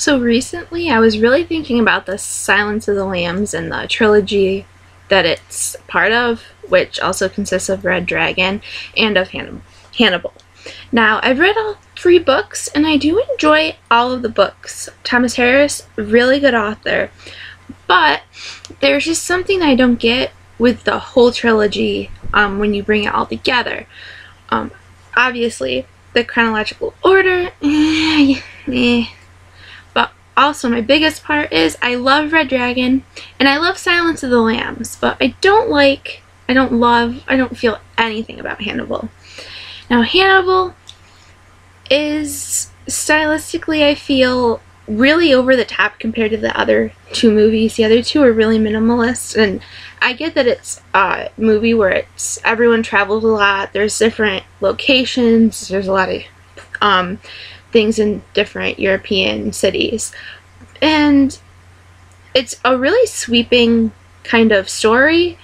So recently I was really thinking about the Silence of the Lambs and the trilogy that it's part of, which also consists of Red Dragon and of Hannibal. Now, I've read all three books and I do enjoy all of the books. Thomas Harris, really good author, but there's just something I don't get with the whole trilogy um, when you bring it all together. Um, obviously, the chronological order, eh, eh, also, my biggest part is I love Red Dragon and I love Silence of the Lambs, but I don't like, I don't love, I don't feel anything about Hannibal. Now, Hannibal is stylistically, I feel, really over the top compared to the other two movies. The other two are really minimalist, and I get that it's a movie where it's everyone travels a lot. There's different locations. There's a lot of um, things in different European cities. And it's a really sweeping kind of story,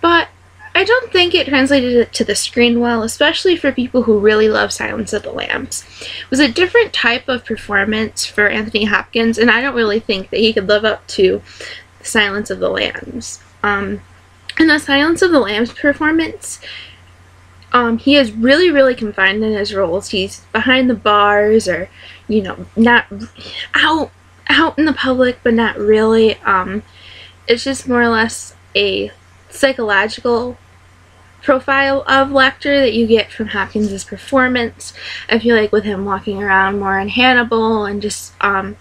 but I don't think it translated it to the screen well, especially for people who really love Silence of the Lambs. It was a different type of performance for Anthony Hopkins, and I don't really think that he could live up to Silence of the Lambs. Um, in the Silence of the Lambs performance, um, he is really, really confined in his roles. He's behind the bars or, you know, not out out in the public, but not really. Um, it's just more or less a psychological profile of Lecter that you get from Hopkins' performance. I feel like with him walking around more in Hannibal and just um,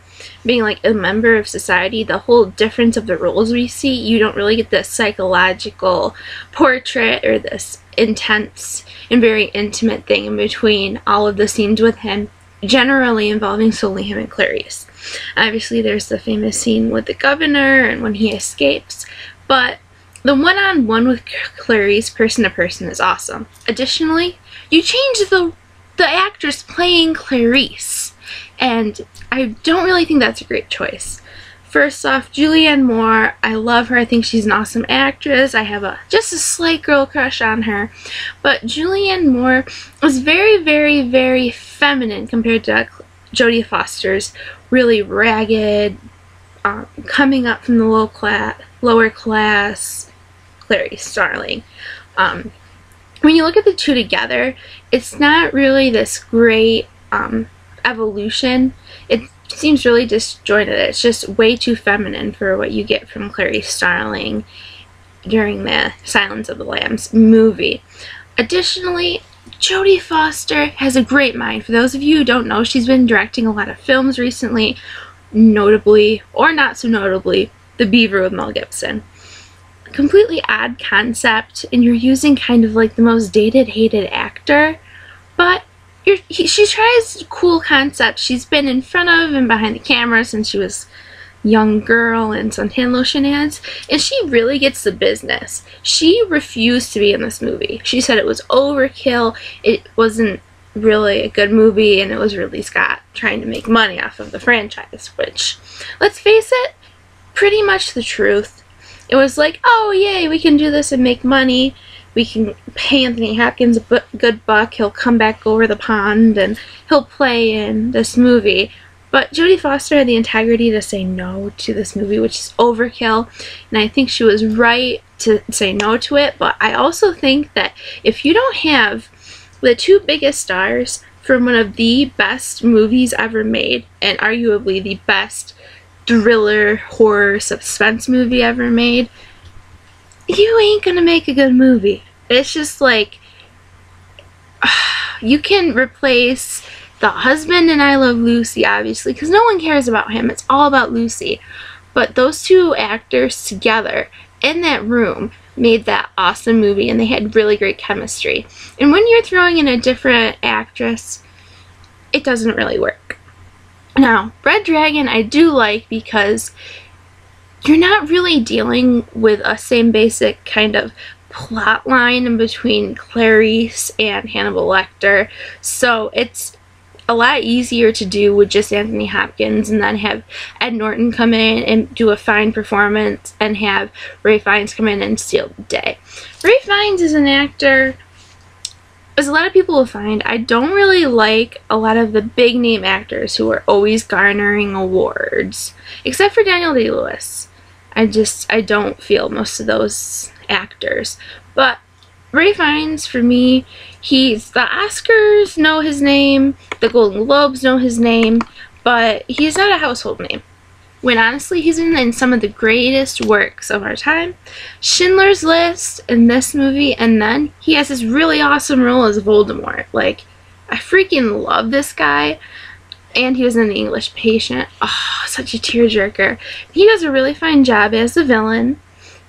being like a member of society, the whole difference of the roles we see, you don't really get this psychological portrait or this intense and very intimate thing in between all of the scenes with him, generally involving solely him and Clarice. Obviously, there's the famous scene with the governor and when he escapes, but the one-on-one -on -one with Clarice person to person is awesome. Additionally, you change the the actress playing Clarice, and I don't really think that's a great choice. First off, Julianne Moore, I love her. I think she's an awesome actress. I have a just a slight girl crush on her. But Julianne Moore was very, very, very feminine compared to Jodie Foster's really ragged, um, coming up from the low class, lower class Clarice Starling. Um, when you look at the two together, it's not really this great um, evolution. It seems really disjointed. It's just way too feminine for what you get from Clarice Starling during the Silence of the Lambs movie. Additionally, Jodie Foster has a great mind. For those of you who don't know, she's been directing a lot of films recently, notably, or not so notably, The Beaver with Mel Gibson. Completely odd concept, and you're using kind of like the most dated, hated actor, he, she tries cool concepts. She's been in front of and behind the camera since she was young girl and suntan lotion ads, and she really gets the business. She refused to be in this movie. She said it was overkill, it wasn't really a good movie, and it was really Scott trying to make money off of the franchise, which, let's face it, pretty much the truth. It was like, oh yay, we can do this and make money. We can pay Anthony Hopkins a good buck. He'll come back over the pond and he'll play in this movie. But Jodie Foster had the integrity to say no to this movie, which is overkill, and I think she was right to say no to it, but I also think that if you don't have the two biggest stars from one of the best movies ever made, and arguably the best thriller, horror, suspense movie ever made, you ain't gonna make a good movie. It's just like, you can replace the husband and I Love Lucy, obviously, because no one cares about him. It's all about Lucy. But those two actors together in that room made that awesome movie and they had really great chemistry. And when you're throwing in a different actress, it doesn't really work. Now, Red Dragon I do like because you're not really dealing with a same basic kind of plot line in between Clarice and Hannibal Lecter. So it's a lot easier to do with just Anthony Hopkins and then have Ed Norton come in and do a fine performance and have Ralph Fiennes come in and steal the day. Ralph Fiennes is an actor as a lot of people will find, I don't really like a lot of the big name actors who are always garnering awards, except for Daniel Day-Lewis. I just, I don't feel most of those actors. But Ralph Fiennes, for me, he's, the Oscars know his name, the Golden Globes know his name, but he's not a household name. When honestly, he's in, in some of the greatest works of our time. Schindler's List in this movie, and then he has this really awesome role as Voldemort. Like, I freaking love this guy. And he was The English Patient. Oh, such a tearjerker. He does a really fine job as the villain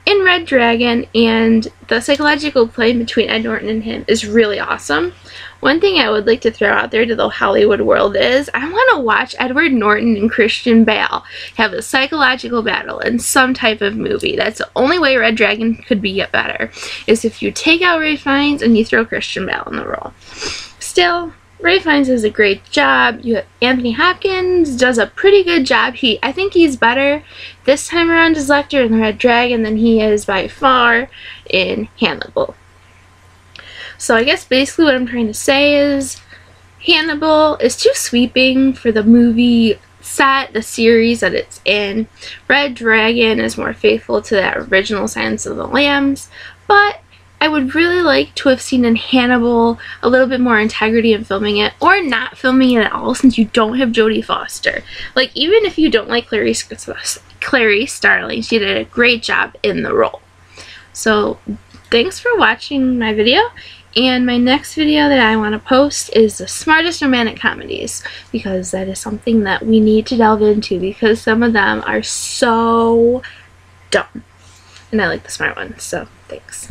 in Red Dragon, and the psychological play between Ed Norton and him is really awesome. One thing I would like to throw out there to the Hollywood world is I want to watch Edward Norton and Christian Bale have a psychological battle in some type of movie. That's the only way Red Dragon could be better, is if you take out Ralph Fiennes and you throw Christian Bale in the role. Still, Ralph Fiennes does a great job. You have Anthony Hopkins does a pretty good job. He, I think he's better this time around as Lecter in The Red Dragon than he is by far in Hannibal. So I guess basically what I'm trying to say is Hannibal is too sweeping for the movie set, the series that it's in. Red Dragon is more faithful to that original Silence of the Lambs, but I would really like to have seen in Hannibal a little bit more integrity in filming it, or not filming it at all since you don't have Jodie Foster. Like, even if you don't like Clarice, Clarice Starling, she did a great job in the role. So, thanks for watching my video, and my next video that I want to post is the smartest romantic comedies, because that is something that we need to delve into, because some of them are so dumb. And I like the smart ones, so thanks.